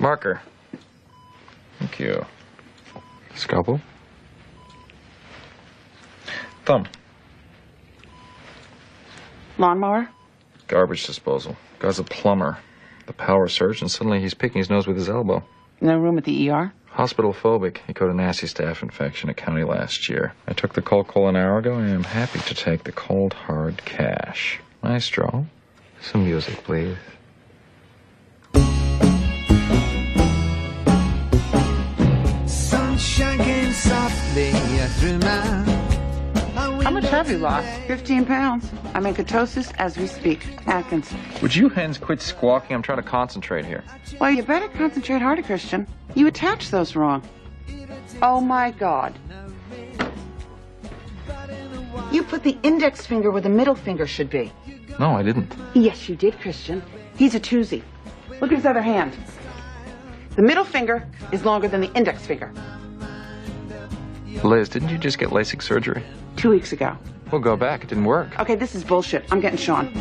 Marker. Thank you. Scalpel. Thumb. Lawnmower? Garbage disposal. Guy's a plumber. The power surge, and suddenly he's picking his nose with his elbow. No room at the ER? Hospital phobic. He caught a nasty staph infection at county last year. I took the cold call an hour ago, and I'm happy to take the cold hard cash. Maestro, some music, please. How much have you lost? 15 pounds. I'm in ketosis as we speak. Atkins. Would you hens quit squawking? I'm trying to concentrate here. Well, you better concentrate harder, Christian. You attached those wrong. Oh my God. You put the index finger where the middle finger should be. No, I didn't. Yes, you did, Christian. He's a twosie. Look at his other hand. The middle finger is longer than the index finger. Liz, didn't you just get LASIK surgery? Two weeks ago. We'll go back. It didn't work. Okay, this is bullshit. I'm getting Sean.